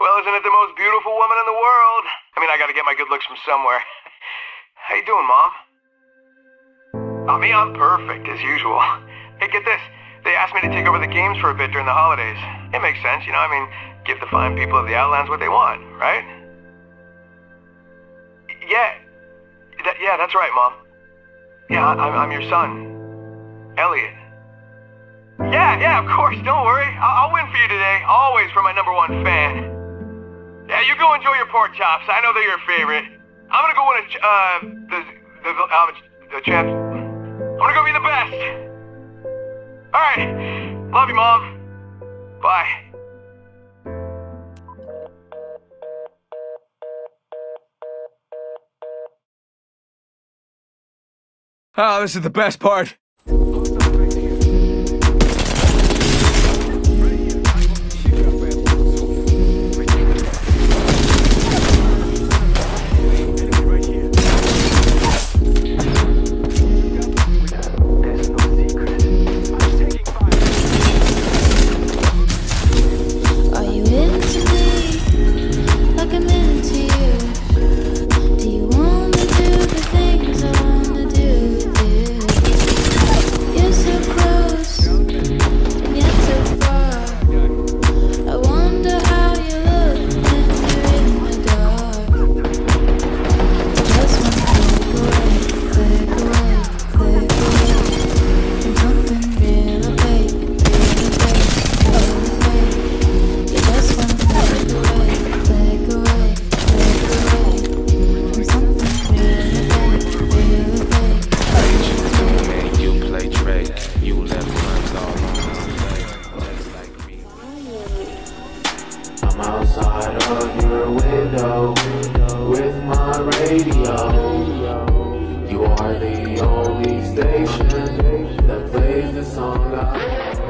Well, isn't it the most beautiful woman in the world? I mean, I gotta get my good looks from somewhere. How you doing, Mom? Oh, me, I'm perfect, as usual. Hey, get this. They asked me to take over the games for a bit during the holidays. It makes sense, you know, I mean, give the fine people of the Outlands what they want, right? Yeah. Yeah, that's right, Mom. Yeah, I, I'm, I'm your son. Elliott. Yeah, yeah, of course, don't worry. I'll, I'll win for you today, always for my number one fan. You go enjoy your pork chops. I know they're your favorite. I'm gonna go win a, ch- uh, the, the, uh, the. I'm gonna go be the best. Alright. Love you, Mom. Bye. Oh, this is the best part. Outside of your window with my radio. You are the only station that plays the song I